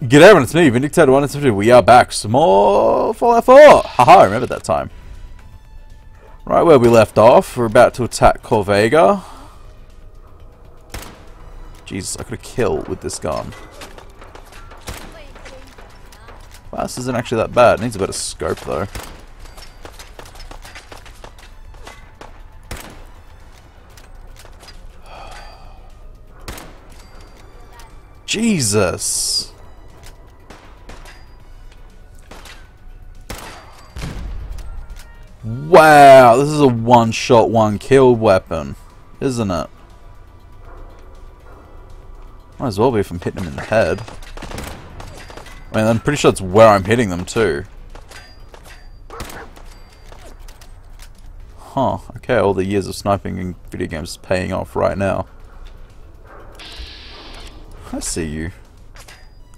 G'day everyone, it's me, Vindictator 1 and We are back. Some more Fallout 4! Haha, I remember that time. Right where we left off, we're about to attack Corvega. Jesus, I could have killed with this gun. This isn't actually that bad. It needs a better scope though. Jesus! Wow, this is a one-shot, one-kill weapon, isn't it? Might as well be if I'm hitting them in the head. I mean, I'm pretty sure it's where I'm hitting them too. Huh, okay, all the years of sniping in video games is paying off right now. I see you.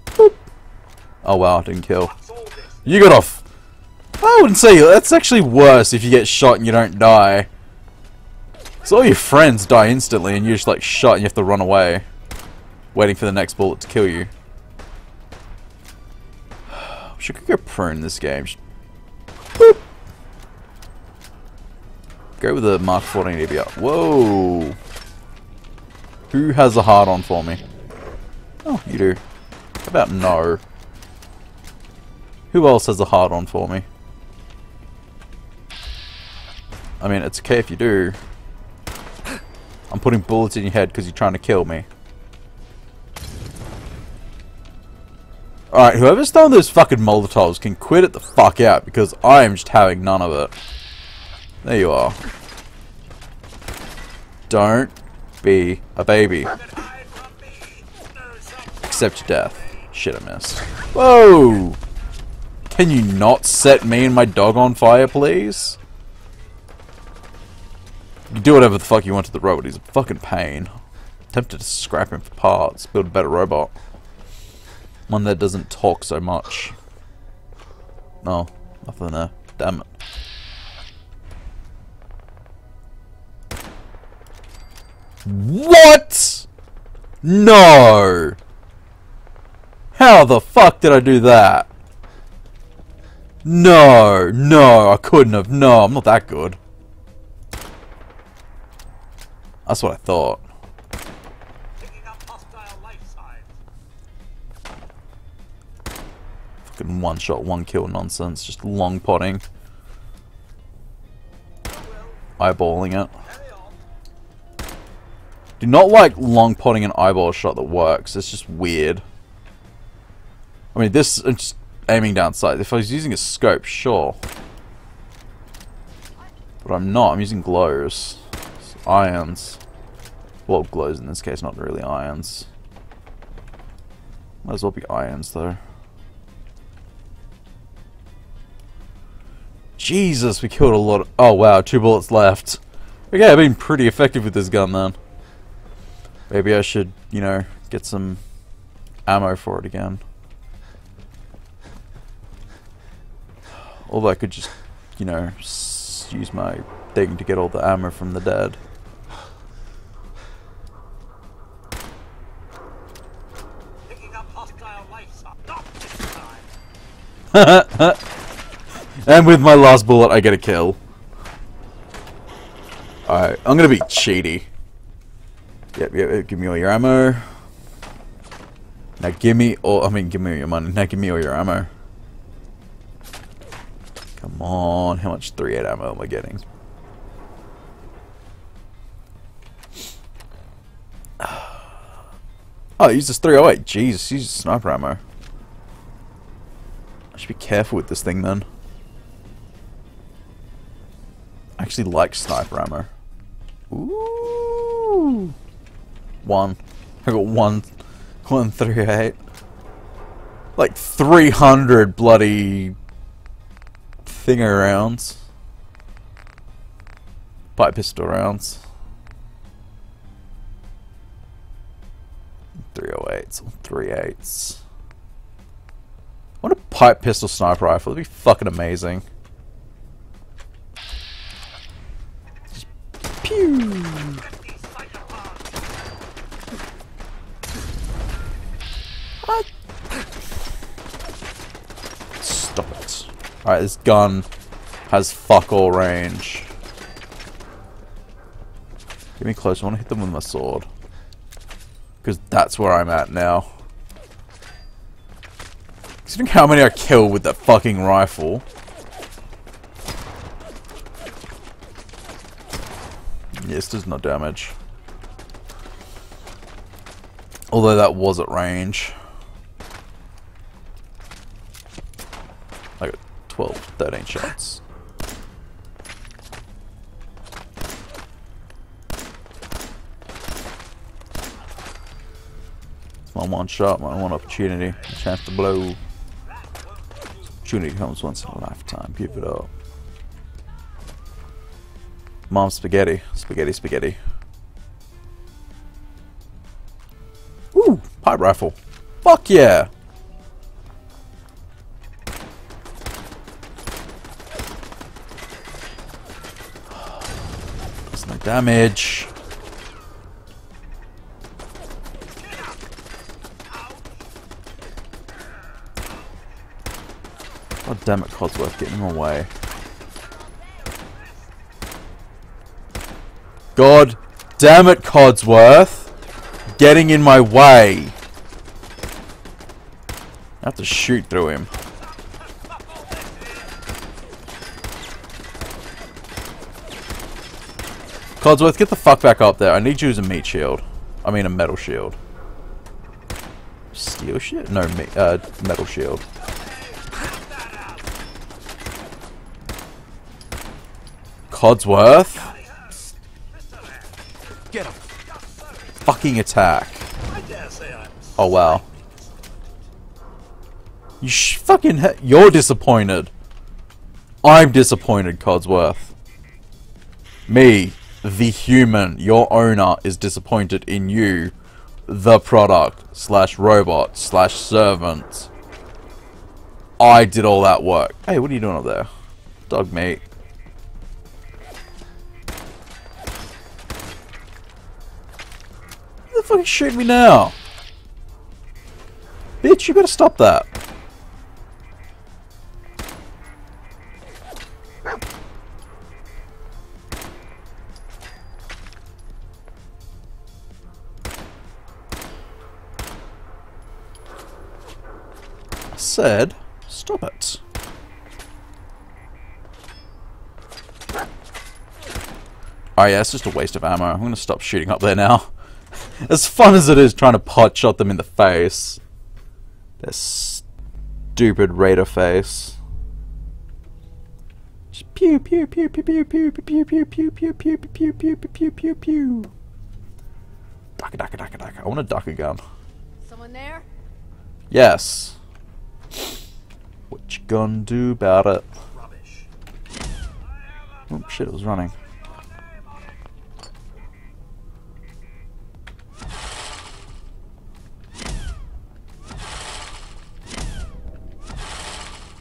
Boop. Oh wow, didn't kill. You got off! I wouldn't say that's actually worse if you get shot and you don't die. So all your friends die instantly and you're just like shot and you have to run away. Waiting for the next bullet to kill you. Wish I could go prone this game. Boop. Go with the Mark 14 EBR. Whoa! Who has a hard on for me? Oh, you do. How about no? Who else has a hard on for me? I mean, it's okay if you do. I'm putting bullets in your head because you're trying to kill me. Alright, whoever's throwing those fucking Molotovs can quit it the fuck out because I am just having none of it. There you are. Don't be a baby. Accept your death. Shit, I missed. Whoa! Can you not set me and my dog on fire, please? You can do whatever the fuck you want to the robot. He's a fucking pain. Tempted to scrap him for parts. Build a better robot. One that doesn't talk so much. No, nothing there. Damn it. What? No! How the fuck did I do that? No, no, I couldn't have. No, I'm not that good. That's what I thought. Fucking one shot, one kill nonsense. Just long potting. Eyeballing it. Do not like long potting an eyeball shot that works. It's just weird. I mean, this I'm just aiming down sight. If I was using a scope, sure. But I'm not. I'm using glows. Ions. Well, glows in this case, not really irons. Might as well be irons, though. Jesus, we killed a lot of... Oh, wow, two bullets left. Okay, I've been pretty effective with this gun, then. Maybe I should, you know, get some ammo for it again. Although I could just, you know, use my thing to get all the ammo from the dead. and with my last bullet, I get a kill. Alright, I'm gonna be cheaty. Yep, yep, give me all your ammo. Now give me all, I mean, give me your money. Now give me all your ammo. Come on, how much 3-8 ammo am I getting? Oh, use this 308. Jesus, use sniper ammo. Be careful with this thing then. I actually like sniper ammo. Ooh. One. I got one. One 308. Like 300 bloody thing rounds. Pipe pistol rounds. 308s, 38s. What a pipe pistol sniper rifle. That'd be fucking amazing. Just pew. What? Stop it. Alright, this gun has fuck all range. Get me close. I want to hit them with my sword. Because that's where I'm at now. Considering how many I kill with that fucking rifle. Yes, does no damage. Although that was at range. Like 12, 13 shots. It's my one shot, my one opportunity, chance to blow. Opportunity comes once in a lifetime, give it up. Mom spaghetti, spaghetti, spaghetti. Ooh, pipe rifle. Fuck yeah! No damage. Damn it, Codsworth, get him away. God damn it, Codsworth! Getting in my way! I have to shoot through him. Codsworth, get the fuck back up there. I need you as a meat shield. I mean a metal shield. Steel shield? No, me uh, metal shield. Codsworth? Get him. Fucking attack. Oh wow. You sh fucking you're disappointed. I'm disappointed, Codsworth. Me, the human, your owner, is disappointed in you, the product, slash robot, slash servant. I did all that work. Hey, what are you doing up there? Dogmeat. The fuck shooting me now? Bitch, you better stop that. Said, stop it. Oh yeah, it's just a waste of ammo. I'm gonna stop shooting up there now. As fun as it is trying to pot shot them in the face. Their stupid raider face. Just pew pew pew pew pew pew pew pew pew pew pew pew pew pew pew pew pew pew. Duck duck duck duck. I want a duck gun. Someone there? Yes. What you gonna do about it? Oh shit, it was running. Fucking hell. Warmed up over here. Ain't perfect.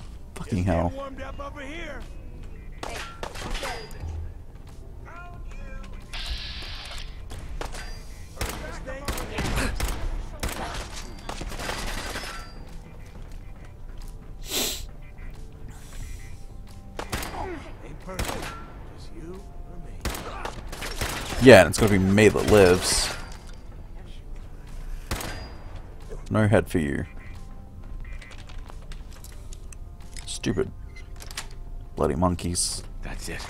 Just you or me. Yeah, and it's gonna be me that lives. No head for you. Stupid. Bloody monkeys. That's it.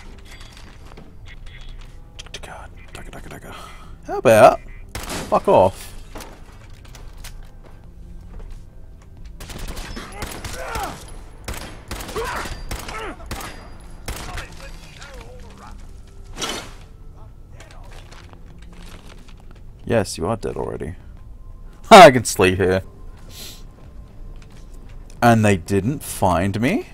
God, dugga, dugga, dugga. How about fuck off? Yes, you are dead already. I can sleep here. And they didn't find me?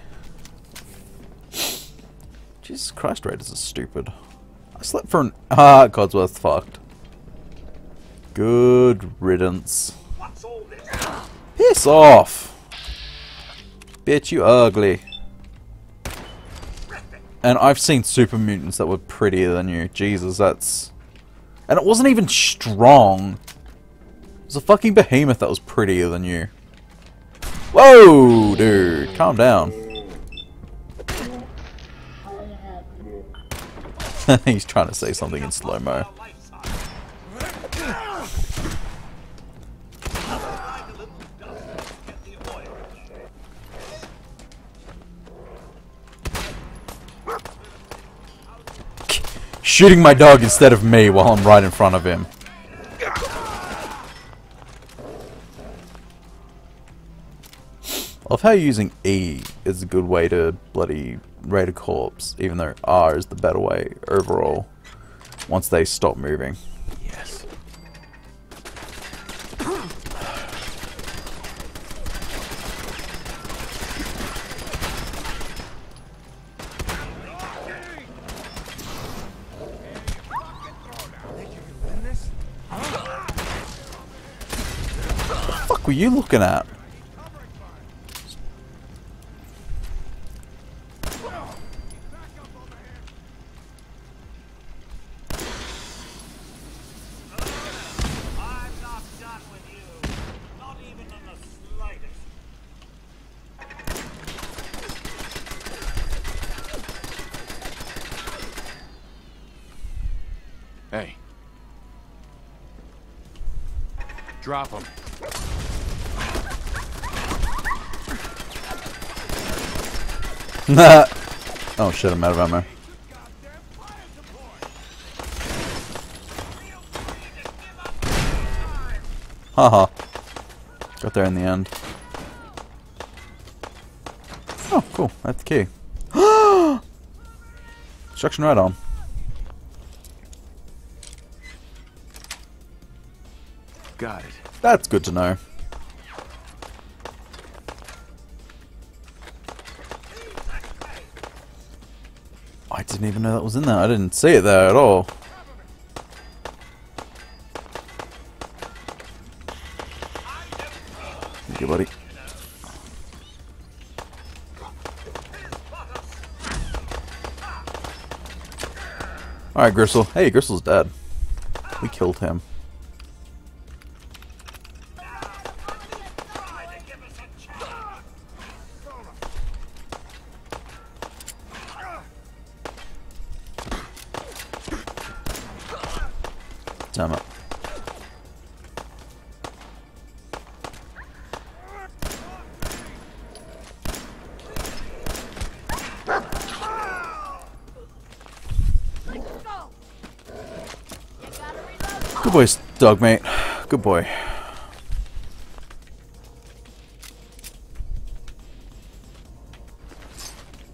Jesus Christ, Raiders are stupid. I slept for an... Ah, Codsworth fucked. Good riddance. Piss off! Bitch, you ugly. And I've seen super mutants that were prettier than you. Jesus, that's... And it wasn't even strong. It was a fucking behemoth that was prettier than you. Whoa, dude, calm down. He's trying to say something in slow mo. Shooting my dog instead of me while I'm right in front of him. I love how using E is a good way to bloody raid a corpse, even though R is the better way overall, once they stop moving. Yes. fuck were you looking at? I'm not done with you. Not even in the slightest. Hey. Drop him. oh shit, I'm out of ammo. Haha. Got there in the end. Oh, cool. That's the key. Instruction right on. That's good to know. I didn't even know that was in there. I didn't see it there at all. Thank you, buddy. Alright, Gristle. Hey, Gristle's dead. We killed him. Dog mate. Good boy.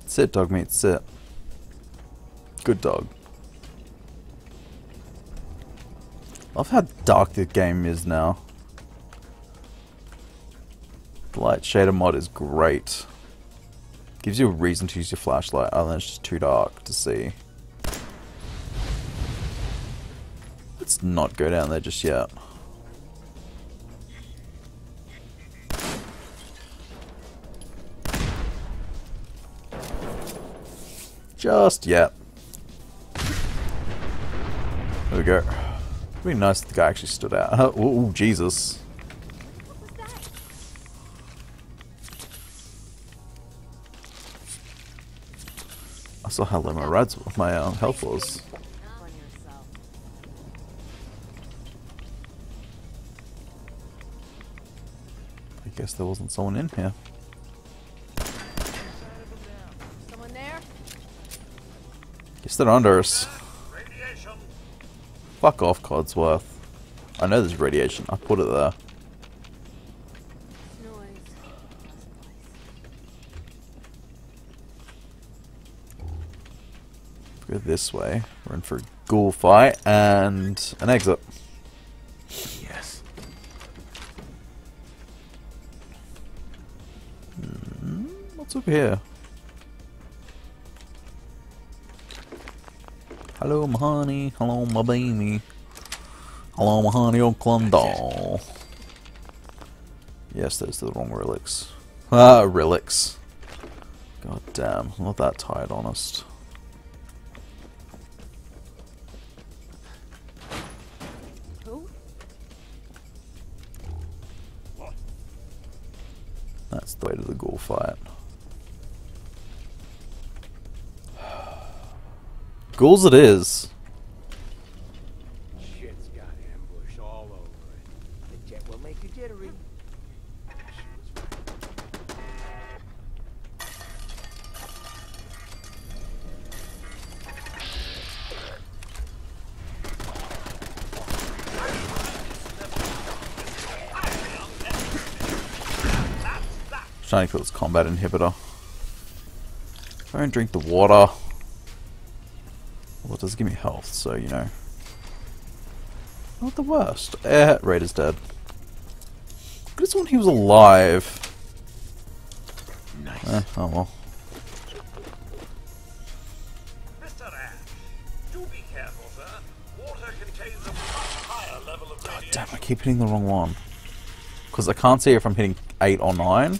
Sit, Dogmeat, sit. Good dog. Love how dark the game is now. The light shader mod is great. Gives you a reason to use your flashlight, other than it's just too dark to see. Not go down there just yet. Just yet. There we go. It'd be nice if the guy actually stood out. Oh Jesus. I saw how low my rides, my uh, health was. I guess there wasn't someone in here. Someone there? Guess they're under us. Radiation. Fuck off, Codsworth. I know there's radiation. I put it there. Noise. Go this way. We're in for a ghoul fight and an exit. Up here? Hello, my honey. Hello, my baby. Hello, my honey, Oakland doll. Yes, those are the wrong relics. Ah, relics. God damn, I'm not that tired, honest. Ghouls it is. Shit's got ambush all over it. The jet will make you jittery. She was. Trying to kill this combat inhibitor. Don't drink the water. Well, it does give me health, so you know. Not the worst. Eh, Raider's dead. Could have sworn he was alive. Nice. Eh, oh well. Mr. Ash, do be careful, sir. Water contains a much higher level of radiation. Damn, I keep hitting the wrong one. Because I can't see if I'm hitting 8 or 9.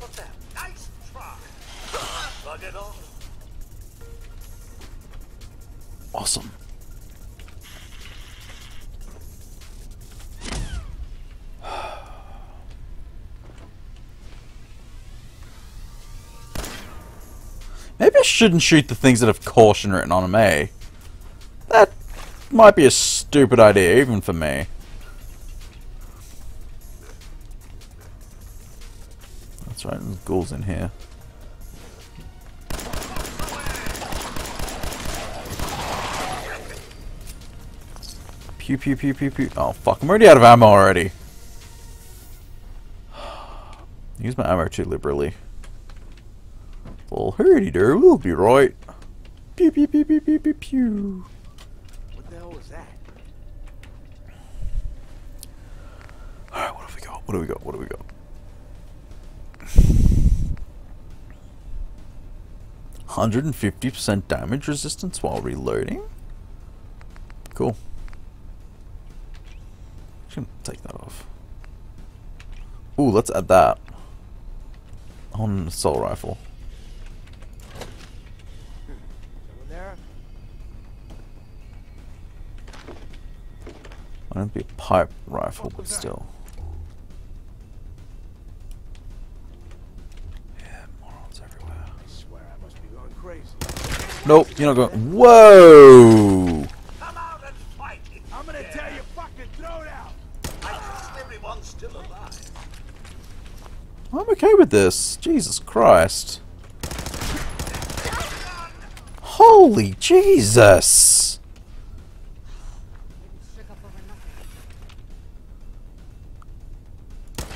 Was that? Nice that Bug it on. Awesome. Maybe I shouldn't shoot the things that have caution written on them, eh? That might be a stupid idea, even for me. That's right, there's ghouls in here. Pew pew pew pew pew. Oh fuck, I'm already out of ammo already. Use my ammo too liberally. Well, hurdy there, we'll be right. Pew pew pew pew pew pew pew. What the hell was that? Alright, what do we got? What do we got? Hundred and fifty percent damage resistance while reloading. Cool. Just take that off. Ooh, let's add that on the assault rifle. Don't be a pipe rifle, but still. Nope, you're not going. Whoa! Come out and fight it. I'm gonna tell you fucking throw it out! I think everyone's still alive. I'm okay with this. Jesus Christ. Holy Jesus! Shook up over nothing.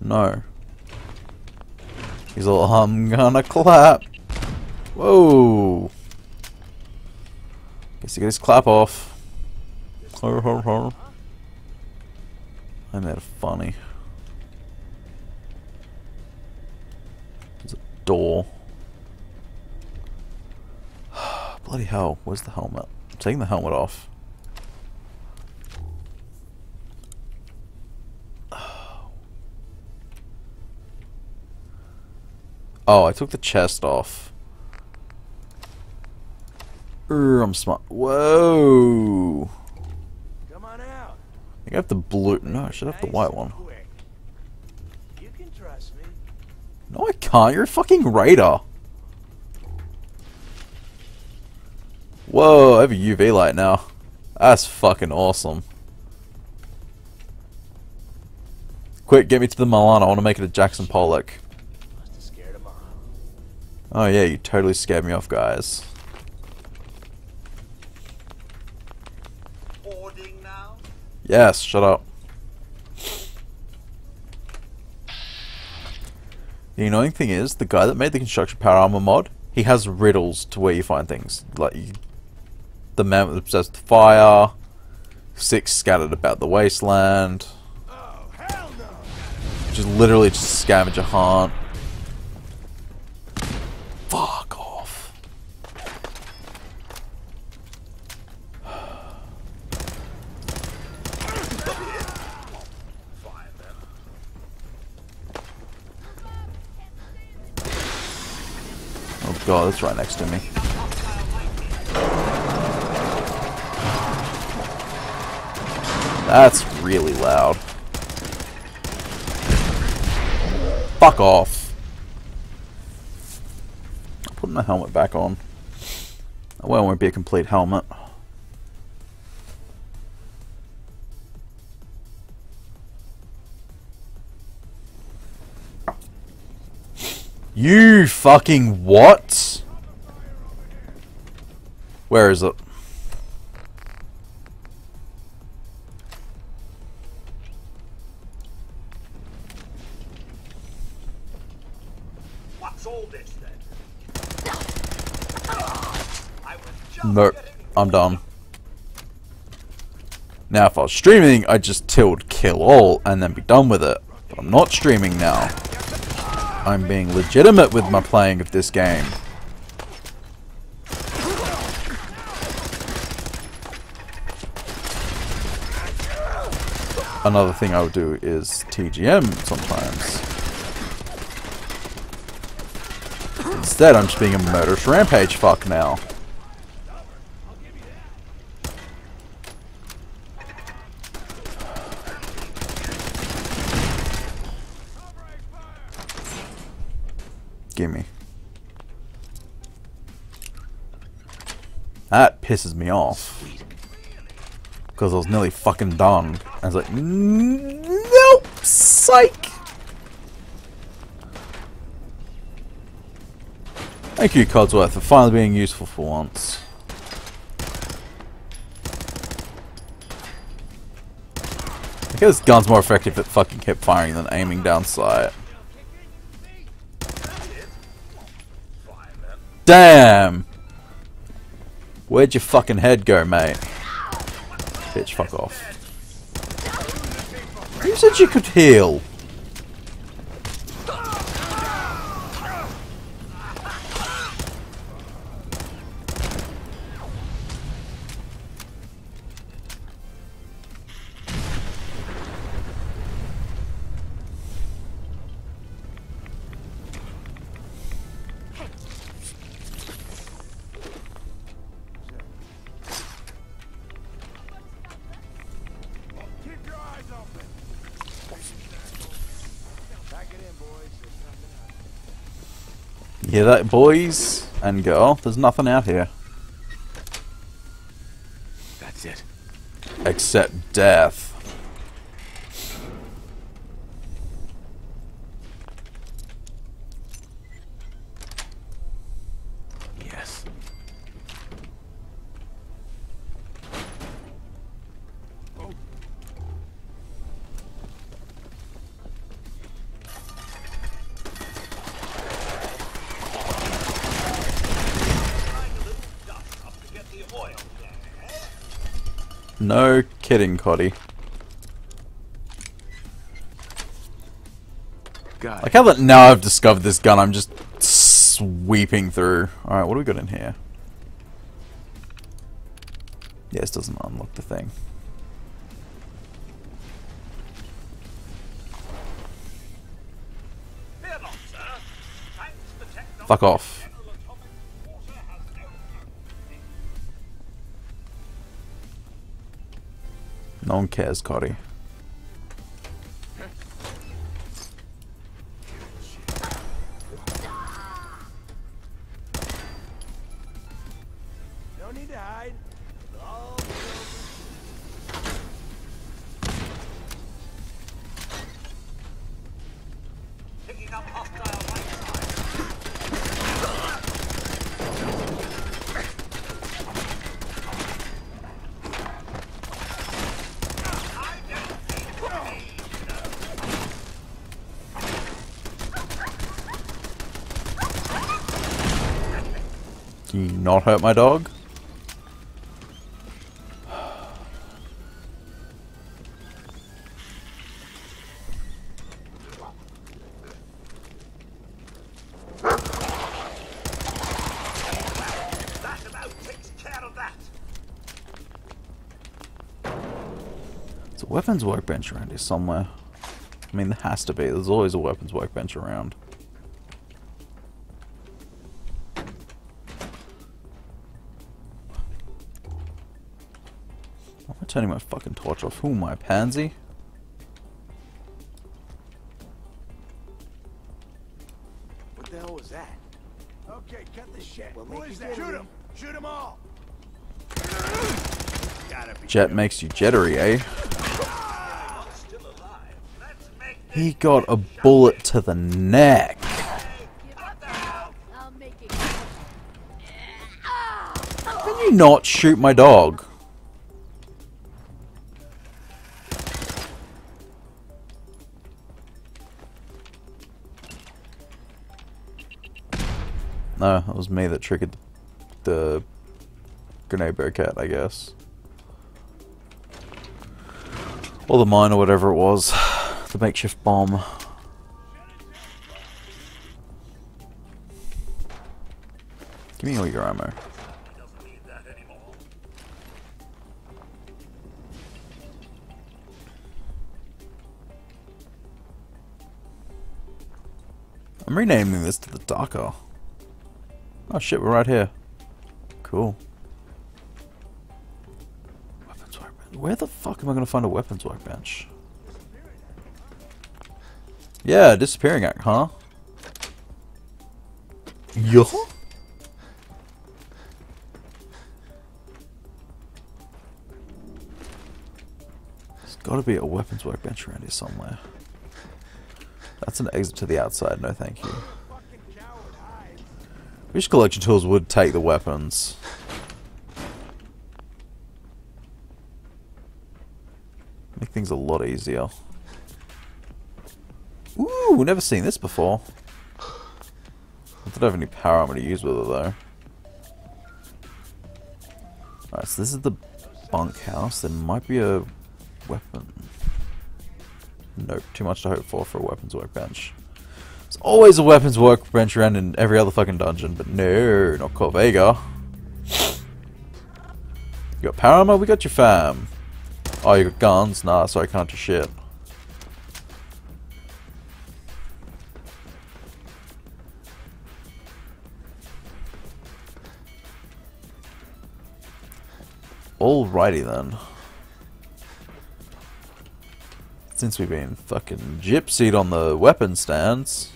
No. He's all, I'm gonna clap. Whoa. Guess he got his clap off. Ho, ho, ho. I made it funny. There's a door. Bloody hell, where's the helmet? I'm taking the helmet off. Oh, I took the chest off. Err, I'm smart. Whoa! Come on out. I got the blue. No, I should have the white one. You can trust me. No, I can't. You're a fucking raider. Whoa, I have a UV light now. That's fucking awesome. Quick, get me to the Milan. I want to make it a Jackson Pollock. Must have scared him off. Oh yeah, you totally scared me off, guys. recording now? Yes, shut up. The annoying thing is, the guy that made the construction power armor mod, he has riddles to where you find things. Like, you, the man with obsessed with fire, six scattered about the wasteland, which is literally just a scavenger hunt. Fuck god, that's right next to me. That's really loud. Fuck off. I'm putting my helmet back on. It won't be a complete helmet. You fucking what? Where is it? What's all this then? Nope, I'm done. Now, if I was streaming, I'd just tilt kill all and then be done with it. But I'm not streaming now. I'm being legitimate with my playing of this game. Another thing I would do is TGM sometimes. Instead, I'm just being a murderous rampage fuck now. That pisses me off. Because I was nearly fucking done. I was like, nope, psych. Thank you, Codsworth, for finally being useful for once. I guess this gun's more effective at fucking hip firing than aiming down sight. Damn! Where'd your fucking head go, mate? Bitch, fuck off. Who said you could heal? Hear that, boys and girl? There's nothing out here. That's it. Except death. Kidding, Coddy. God. Like how that now I've discovered this gun, I'm just sweeping through. Alright, what do we got in here? Yeah, this doesn't unlock the thing. Fear not, sir. Thanks to technology, Fuck off. No one cares, Coddy. Hurt my dog? There's a weapons workbench around here somewhere. I mean, there has to be. There's always a weapons workbench around. Turning my fucking torch off? Who am I, pansy? What the hell was that? Okay, cut the shit. We'll Who make is you that? Shoot him! Shoot them all! Jet makes you jittery, eh? still alive. Let's make He got a bullet to the neck. Give up now. I'll make it. Can you not shoot my dog? No, it was me that triggered the grenade bear cat, I guess. Or the mine or whatever it was. The makeshift bomb. Give me all your ammo. I'm renaming this to the Darker. Oh shit, we're right here. Cool. Weapons workbench. Where the fuck am I gonna find a weapons workbench? Yeah, disappearing act, huh? Yeah. There's gotta be a weapons workbench around here somewhere. That's an exit to the outside, no thank you. Wish collection tools would take the weapons. Make things a lot easier. Ooh, never seen this before. I don't have any power armor to use with it though. Alright, so this is the bunkhouse. There might be a weapon. Nope, too much to hope for for a weapons workbench. There's always a weapons workbench around in every other fucking dungeon, but no, not Corvega. You got armor? We got your fam. Oh, you got guns? Nah, so I can't do shit. Alrighty then. Since we've been fucking gypsied on the weapon stands.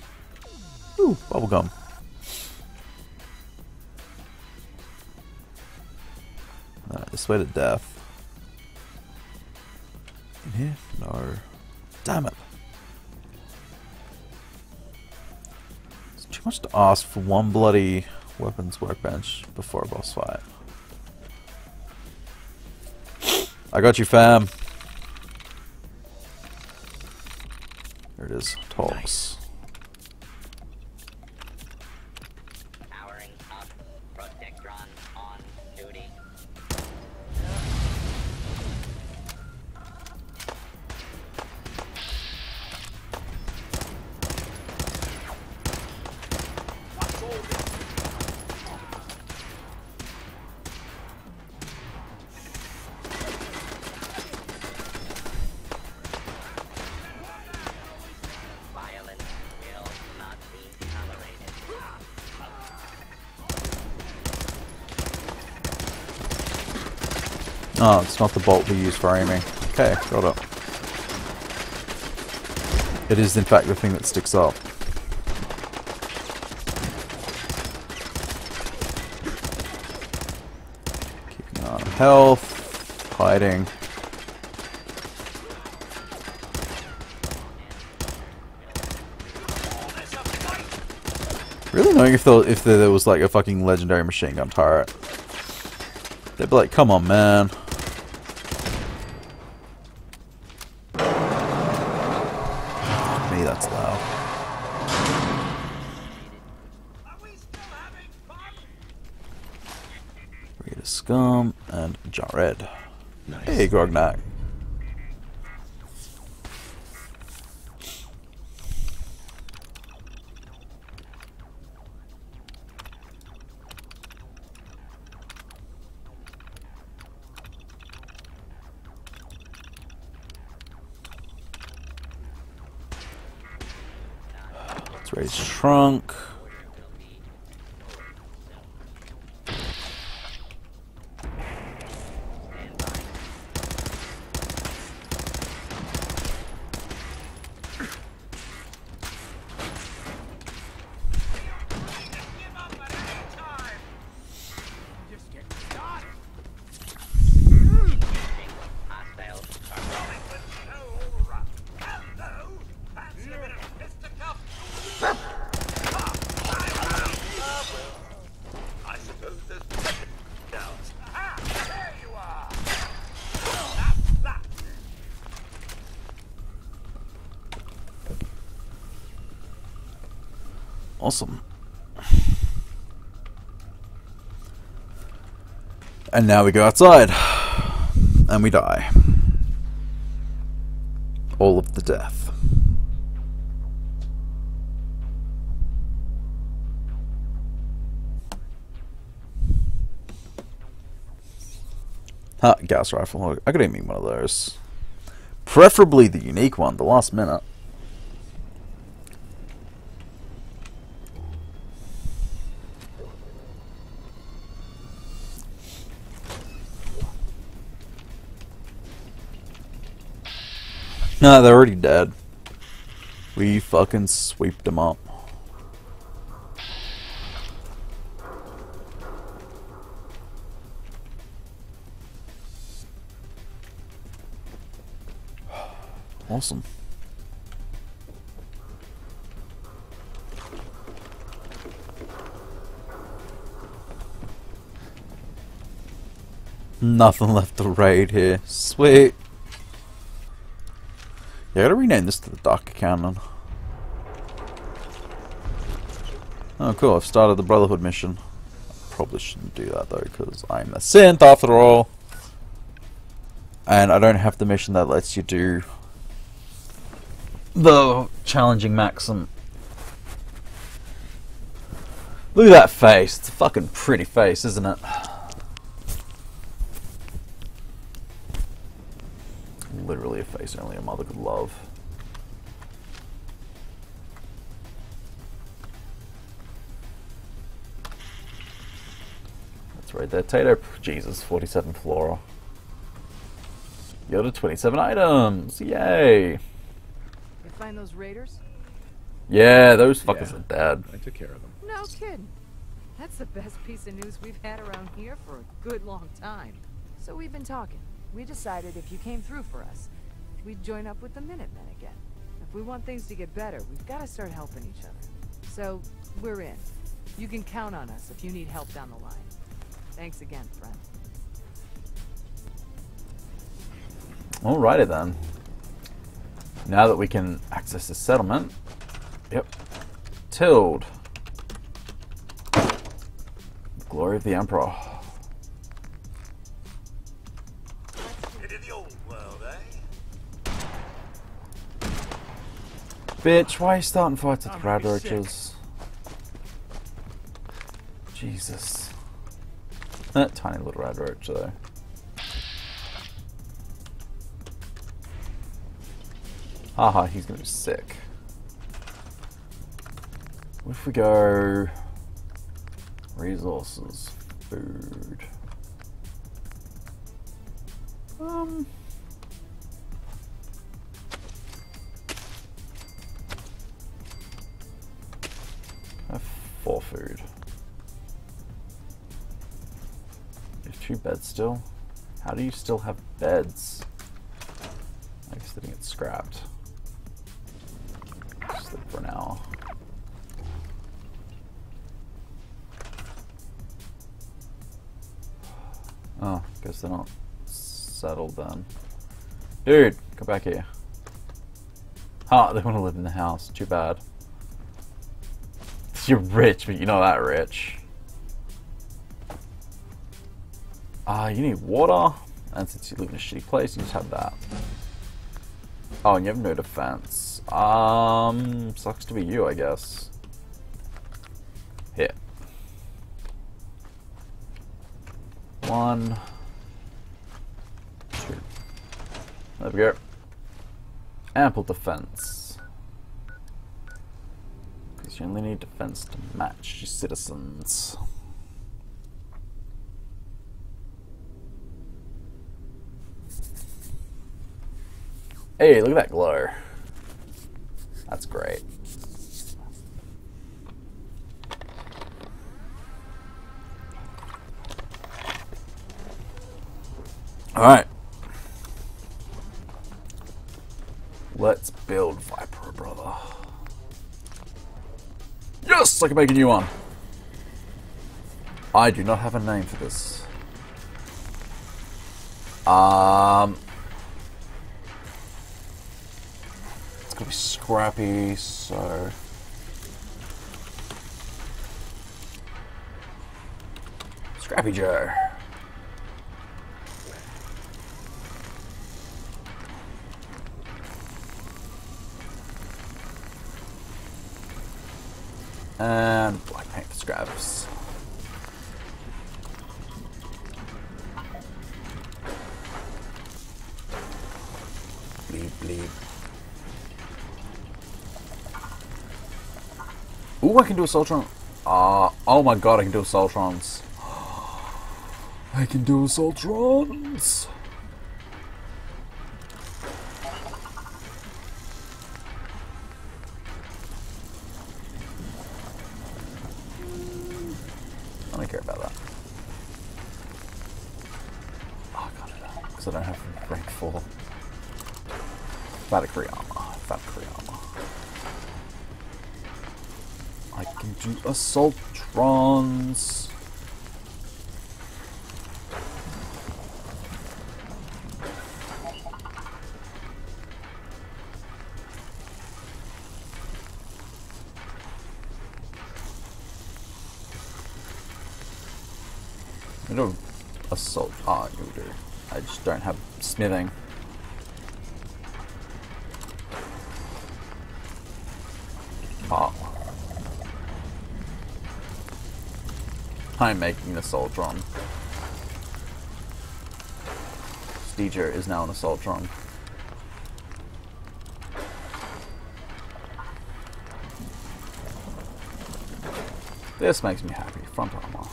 Ooh, bubblegum. Alright, this way to death. In here? No. Damn it. It's too much to ask for one bloody weapons workbench before a boss fight. I got you, fam. There it is. Talks. Powering Not the bolt we use for aiming. Okay, got it. It is in fact the thing that sticks up. Keeping on health, hiding. Really annoying if there, if there was like a fucking legendary machine gun turret. They'd be like, come on, man. Me, that's loud. Are we still having fun? Scum Jared. Nice. Hey, Grognak. Let's raise trunk. Give up at any time. Just getting started. Hostiles. Rolling with no run. Hello. Fancy a bit of fisticuff? I suppose there's plenty else. Aha! There you are. That's that. Awesome. And now we go outside. And we die. All of the death. Ha, gas rifle. I could aim one of those. Preferably the unique one, the last minute. Nah, they're already dead. We fucking sweeped them up. Awesome. Nothing left to raid here. Sweet. Yeah, I gotta rename this to the Dark Cannon. Oh, cool. I've started the Brotherhood mission. Probably shouldn't do that, though, because I'm a synth after all. And I don't have the mission that lets you do the challenging Maxim. Look at that face. It's a fucking pretty face, isn't it? Literally a a mother could love. That's right there, Tato. Jesus, 47 flora. Yoda, 27 items. Yay. You find those raiders? Yeah, those fuckers Yeah. are dead. I took care of them. No kidding. That's the best piece of news we've had around here for a good long time. So we've been talking. We decided if you came through for us, we'd join up with the Minutemen again. If we want things to get better, we've got to start helping each other. So, we're in. You can count on us if you need help down the line. Thanks again, friend. Alrighty then. Now that we can access the settlement. Yep. Tilled. Glory of the Emperor. Bitch, why are you starting fights with I'm rad roaches? Jesus. That tiny little rad roach though. Haha, he's gonna be sick. What if we go resources, food? Um four food. There's two beds still. How do you still have beds? I guess they didn't get scrapped. Sleep for hour. Oh, guess they're not settled then. Dude, come back here. Ah, they want to live in the house. Too bad. You're rich, but you're not that rich. Ah, you need water. And since you live in a shitty place, you just have that. Oh, and you have no defense. Um, sucks to be you, I guess. Here. One. Two. There we go. Ample defense. You only need defense to match your citizens. Hey, look at that glow. That's great. Alright. Let's build Viper, Yes! I can make a new one. I do not have a name for this. Um... It's gonna be scrappy, so... Scrappy Joe. And black paint scraps. Bleep, bleep. Ooh, I can do a assaultron. Uh, oh my god, I can do assaultrons. I can do assaultrons. Assaultrons. I don't assault. Ah, you do. I just don't have smithing. I'm making an assaultron. Steger is now an assaultron. This makes me happy. Front armor.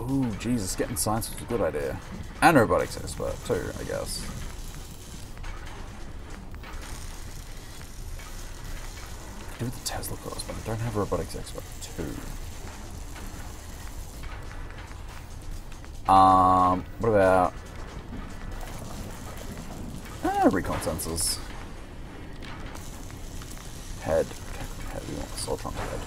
Ooh, Jesus, getting science was a good idea. And robotics expert, too, I guess. Do the Tesla course, but I don't have robotics expert, too. Um, what about... Ah, recon sensors. Head. Head, we want the assaultron head.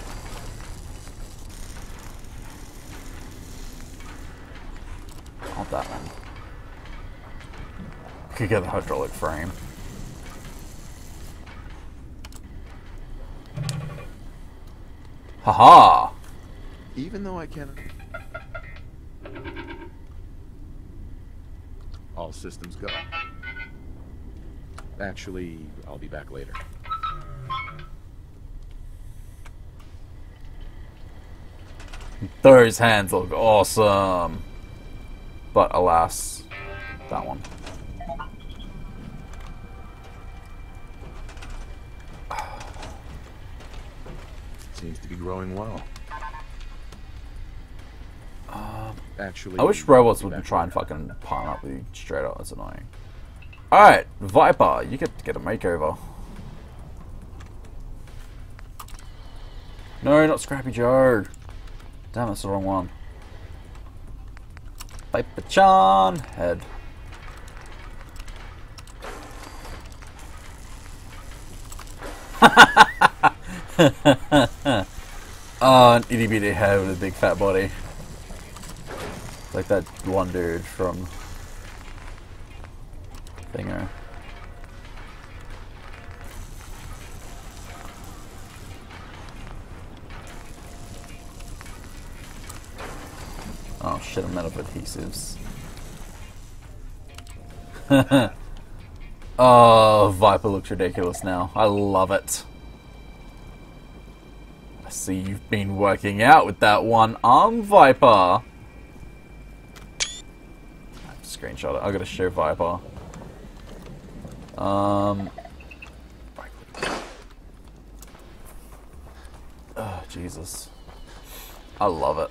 Not that one. Could get the hydraulic frame. Haha! Even though I can. All systems go. Actually, I'll be back later. Those hands look awesome. But alas, that one. Seems to be. Actually, I wish robots wouldn't try and fucking partner up with you straight up. That's annoying. Alright, Viper, you get to get a makeover. No, not Scrappy Joe. Damn, that's the wrong one. Viper Chan, head. oh, itty bitty head with a big fat body. Like that one dude from Thinger. Oh shit, I'm out of adhesives. oh, Viper looks ridiculous now. I love it. You've been working out with that one arm, Viper. Screenshot it. I gotta show Viper. Um. Oh, Jesus. I love it.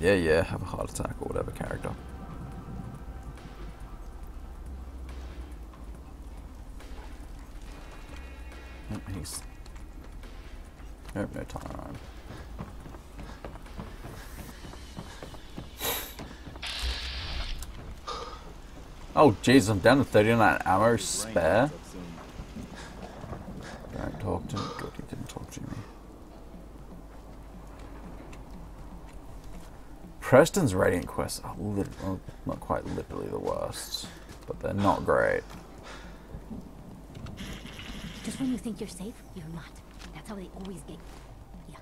Yeah, yeah, have a heart attack or whatever character. Nope, no time. Oh, jeez, I'm down to 39 ammo spare. Don't talk to me. Good, he didn't talk to me. Preston's Radiant quests are not quite literally the worst, but they're not great. Just when you think you're safe, you're not. That's how they always get. Yeah.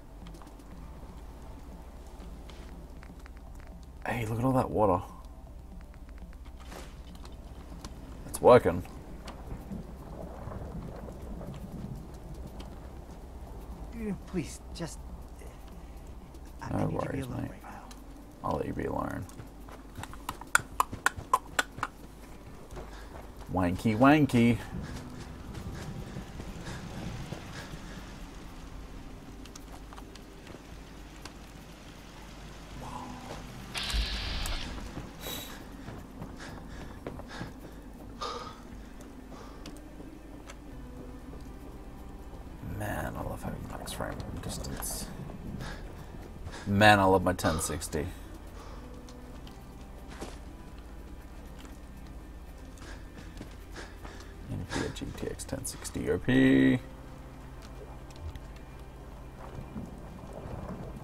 Hey, look at all that water. It's working. Please, just. I, No I need to be worries, alone mate. right now. I'll let you be alone. Wanky wanky. Man, I love having max frame distance. Man, I love my 1060. Nvidia GTX 1060 OP.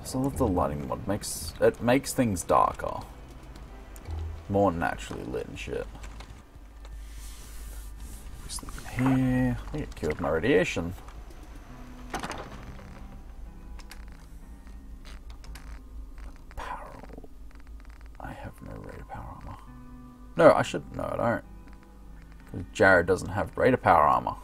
So love the lighting mod. Makes it makes things darker, more naturally lit and shit. Sleep here. I get cured my radiation. No, I should. No, I don't. 'Cause Jared doesn't have of power armor.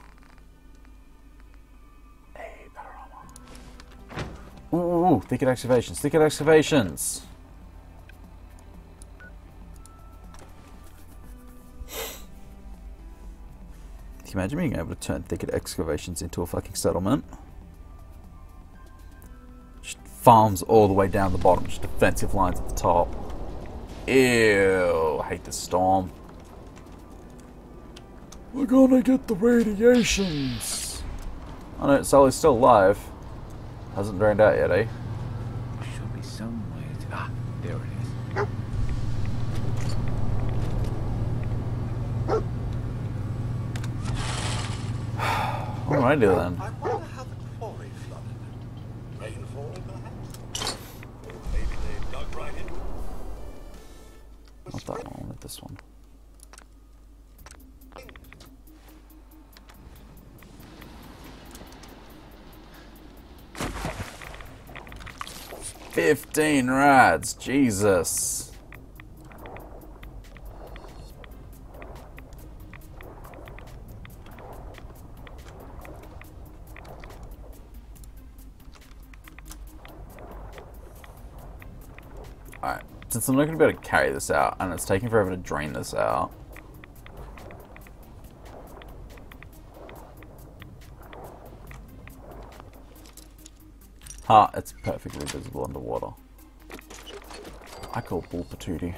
Hey, power armor. Ooh, ooh, ooh, thicket excavations, thicket excavations. Can you imagine being able to turn thicket excavations into a fucking settlement? Just farms all the way down the bottom, just defensive lines at the top. Ew, I hate the storm. We're gonna get the radiations. Oh no, Sully's still alive. Hasn't drained out yet, eh? There should be some way to. Ah, there it is. Alrighty then. I wonder how the quarry flooded. Rainfall, perhaps? Or maybe they dug right into it. The Not that one, with this one. Fifteen rads, Jesus. Since I'm not going to be able to carry this out, and it's taking forever to drain this out. Ha, it's perfectly visible underwater. I call bull patootie.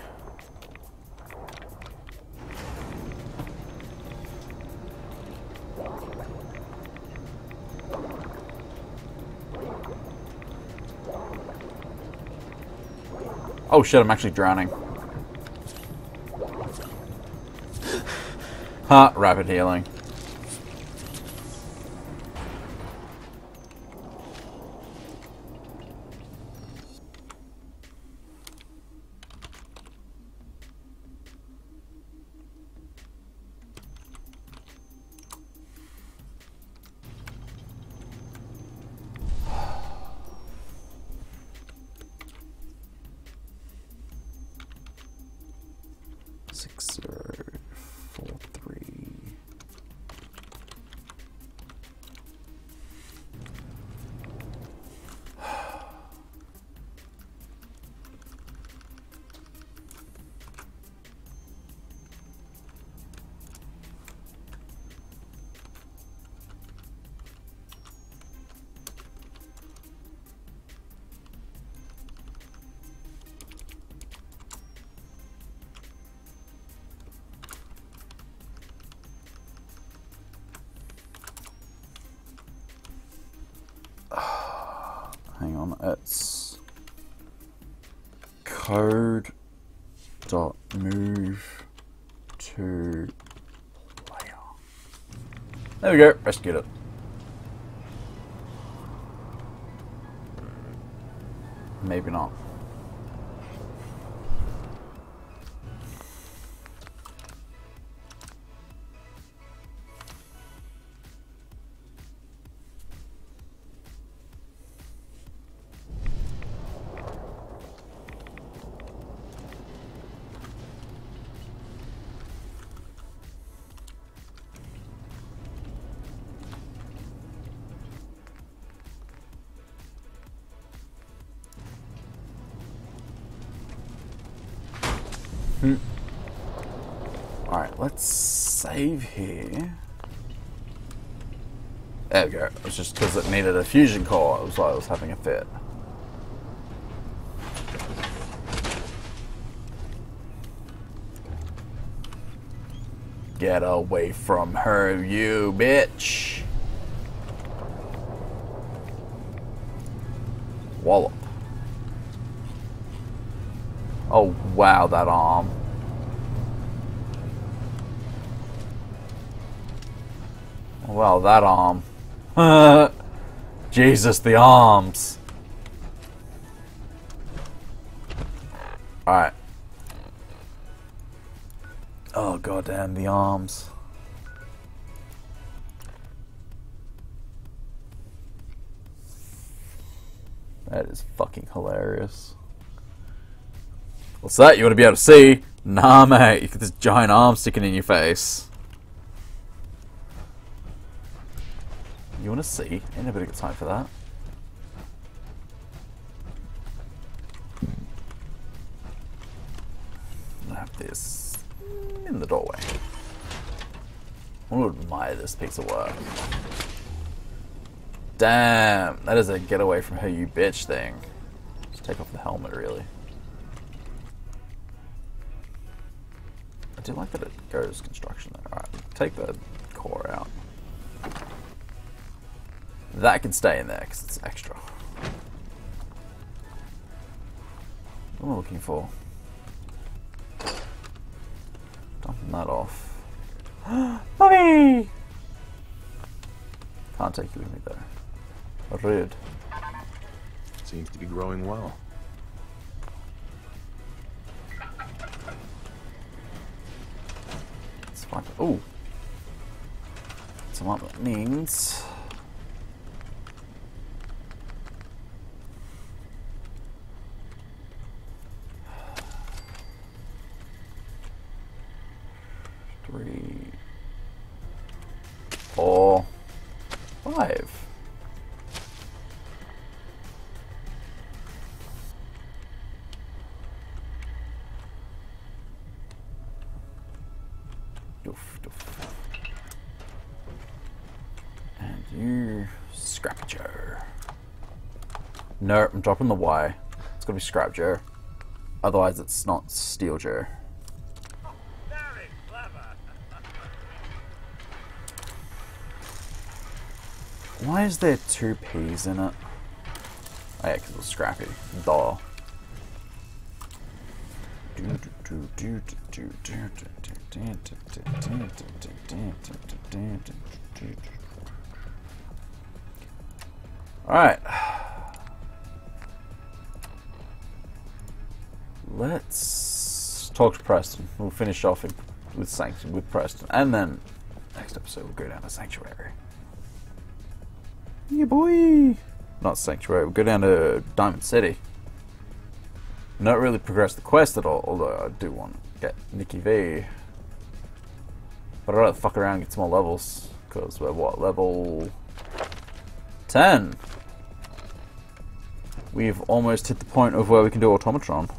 Oh shit, I'm actually drowning. Ha, rapid healing. It's code dot move to player. There we go. Rescued it. Because it needed a fusion core. It was why I was having a fit. Get away from her, you bitch. Wallop. Oh, wow, that arm. Well, that arm. Jesus, the arms. Alright. Oh, goddamn, the arms. That is fucking hilarious. What's that? You want to be able to see? Nah, mate. You got this giant arm sticking in your face. You want to see? Ain't nobody got time for that. I have this in the doorway. I want to admire this piece of work. Damn, that is a get away from her, you bitch thing. Just take off the helmet, really. I do like that it goes construction. Alright, take the core out. That can stay in there because it's extra. What am I looking for? Dumping that off. Mommy! Can't take you with me though. Rude. Seems to be growing well. Let's find Oh! So what that means. No, I'm dropping the Y. It's gonna be Scrap Joe. Otherwise, it's not Steel Joe. Why is there two P's in it? Oh yeah, because it Scrappy. Duh. Alright. Talk to Preston. We'll finish off in- with Sanct- with Preston. And then next episode we'll go down to Sanctuary. Yeah, boy. Not Sanctuary. We'll go down to Diamond City. Not really progress the quest at all, although I do want to get Nikki V. But I'd rather fuck around and get some more levels. Because we're what? Level 10. We've almost hit the point of where we can do Automatron.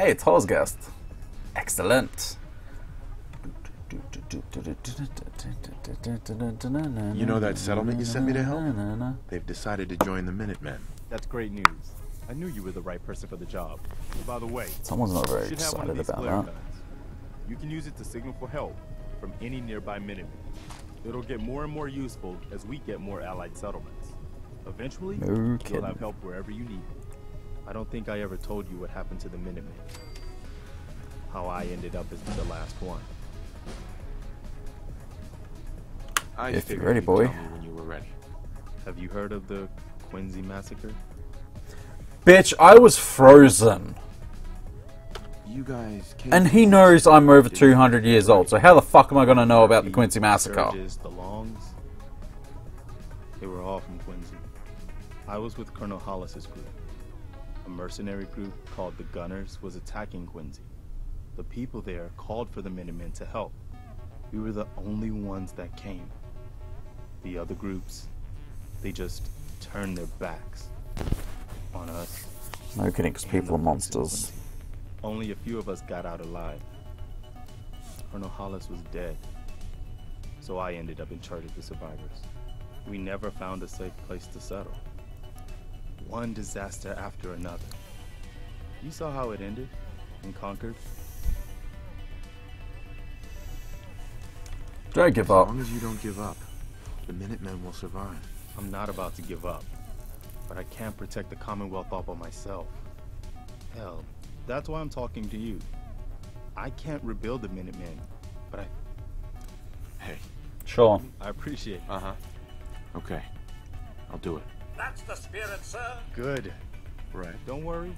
Hey, it's Guest. Excellent. You know that settlement you sent me to help? They've decided to join the Minutemen. That's great news. I knew you were the right person for the job. Oh, by the way, Someone's not very you should have one of excited about that. guns. You can use it to signal for help from any nearby Minutemen. It'll get more and more useful as we get more allied settlements. Eventually, No you'll have help wherever you need it. I don't think I ever told you what happened to the Minutemen. How I ended up as the last one. I If you're ready, boy. tell me when you were ready. Have you heard of the Quincy massacre? Bitch, I was frozen. You guys came And he knows I'm over 200 years old, so how the fuck am I gonna know about the Quincy Massacre? Sturgis, the Longs. They were all from Quincy. I was with Colonel Hollis's group. A mercenary group called the Gunners was attacking Quincy. The people there called for the Minutemen to help. We were the only ones that came. The other groups, they just turned their backs on us. No kidding, because people are the folks in monsters. Only a few of us got out alive. Colonel Hollis was dead, so I ended up in charge of the survivors. We never found a safe place to settle. One disaster after another. You saw how it ended in Concord? Don't give up. As long as you don't give up, the Minutemen will survive. I'm not about to give up, but I can't protect the Commonwealth all by myself. Hell, that's why I'm talking to you. I can't rebuild the Minutemen, but I, Hey, Sure. I appreciate uh huh. Okay, I'll do it. That's the spirit, sir. Good. Right. Don't worry.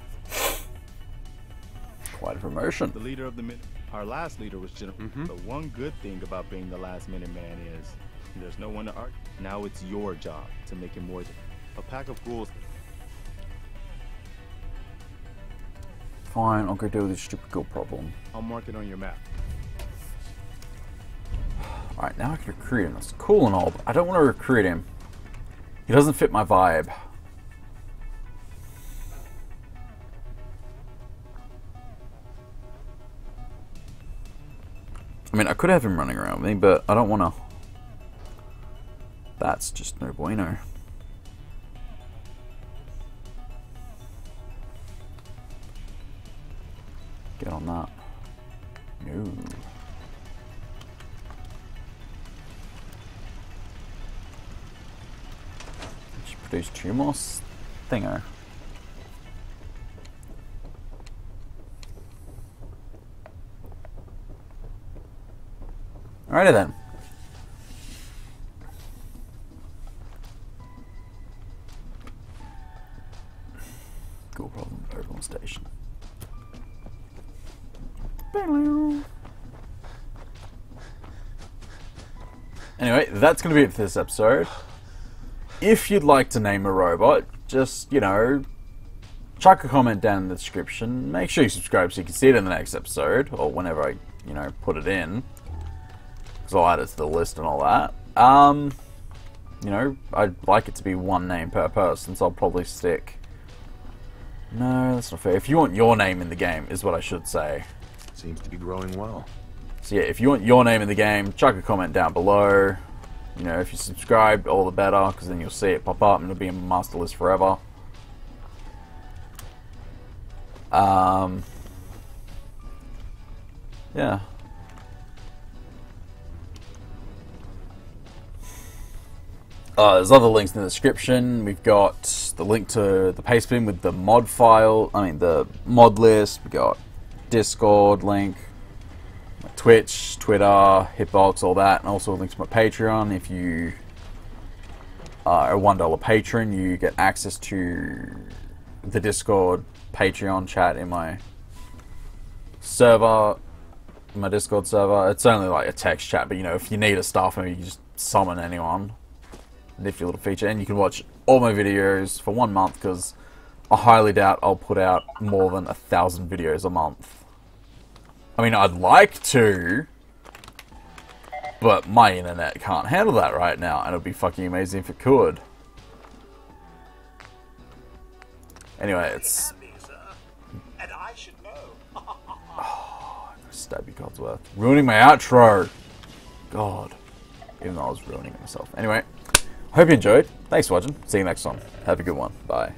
Quite a promotion. The leader of the Min- our last leader was General. Mhm. The one good thing about being the last minute man is there's no one to argue. Now it's your job to make it more than a pack of ghouls. Fine, I'll go deal with this stupid girl problem. I'll mark it on your map. Alright, now I can recruit him. That's cool and all, but I don't want to recruit him. He doesn't fit my vibe. I mean, I could have him running around with me, but I don't want to. That's just no bueno. Get on that. No. Produce two more thinger. Alrighty then. Cool problem, Oval Station. Anyway, that's going to be it for this episode. If you'd like to name a robot, just, you know, chuck a comment down in the description. Make sure you subscribe so you can see it in the next episode, or whenever I, you know, put it in. Because I'll add it to the list and all that. Um, you know, I'd like it to be one name per person, so I'll probably stick... No, that's not fair. If you want your name in the game, is what I should say. Seems to be growing well. So yeah, if you want your name in the game, chuck a comment down below. You know, if you subscribe, all the better, because then you'll see it pop up and it'll be in my master list forever. Um, yeah. Uh, there's other links in the description. We've got the link to the paste bin with the mod file. I mean, the mod list. We've got Discord link, Twitch, Twitter, Hitbox, all that, and also a link to my Patreon. If you are a one dollar patron, you get access to the Discord Patreon chat in my server, my Discord server. It's only like a text chat, but you know, if you need a staff member, you just summon anyone. Nifty little feature, and you can watch all my videos for one month because I highly doubt I'll put out more than a thousand videos a month. I mean, I'd like to, but my internet can't handle that right now, and it'd be fucking amazing if it could. Anyway, it's Have me, sir. And I should know. Oh, stab you Codsworth. Ruining my outro. God. Even though I was ruining it myself. Anyway, hope you enjoyed. Thanks for watching. See you next time. Have a good one. Bye.